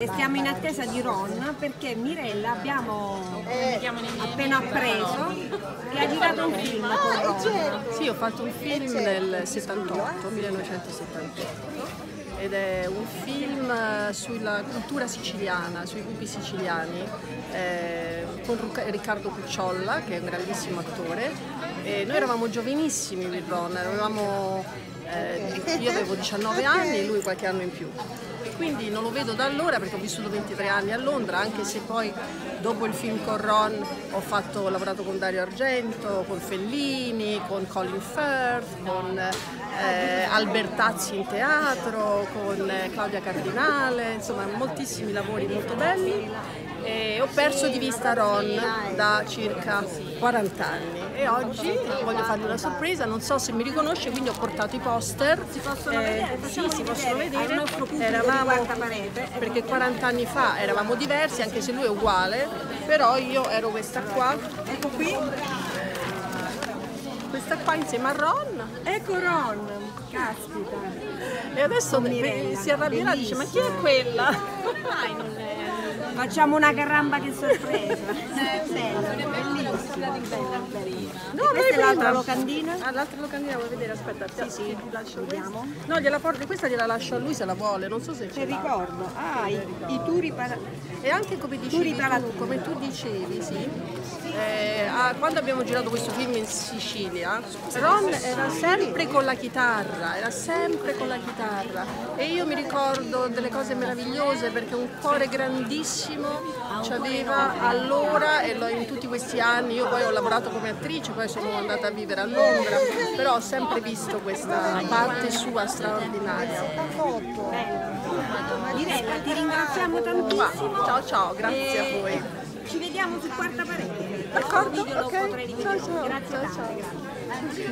Stiamo in attesa di Ron perché Mirella abbiamo appena appreso che ha girato un film con Ron. Sì, ho fatto un film nel 78, 1978 ed è un film eh, sulla cultura siciliana, sui lupi siciliani, eh, con Riccardo Cucciolla che è un grandissimo attore. E noi eravamo giovanissimi with Ron, avevamo, eh, io avevo 19 anni e lui qualche anno in più. Quindi non lo vedo da allora perché ho vissuto 23 anni a Londra, anche se poi dopo il film con Ron ho, fatto, ho lavorato con Dario Argento, con Fellini, con Colin Firth, con eh, Albertazzi in teatro, con eh, Claudia Cardinale, insomma moltissimi lavori molto belli. E ho perso di vista Ron da circa 40 anni e oggi voglio fargli una sorpresa, non so se mi riconosce, quindi ho portato i poster. Si possono vedere? Sì, si possono vedere Eravamo, perché 40 anni fa eravamo diversi, anche se lui è uguale, però io ero questa qua, Ecco qui, questa qua insieme a Ron ecco Ron, caspita. e adesso Mirella, si arrabbierà e dice ma chi è quella? Mai non è. Facciamo una caramba che sorpresa. Bella, bellissima, bella, bella. No, Questa è l'altra locandina? Ah, l'altra locandina vuoi vedere? Aspetta, sì, sì, lascio Vediamo. questa. No, gliela porto, questa gliela lascio a lui se la vuole, non so se C'è ricordo. Ah, i, i turi para... E anche come dicevi tu, come tu dicevi, sì, eh, ah, quando abbiamo girato questo film in Sicilia, Ron era sempre con la chitarra, era sempre con la chitarra e io mi ricordo delle cose meravigliose perché un cuore grandissimo ci aveva allora e in tutti questi anni, io poi ho lavorato come attrice, poi sono andata a vivere a Londra, però ho sempre visto questa parte sua straordinaria. Mirella, ti ringraziamo Ma, tantissimo. ciao ciao, grazie a voi. Ci vediamo su quarta parete. D'accordo? Ok. Ciao, ciao. Grazie Ciao, ciao. grazie.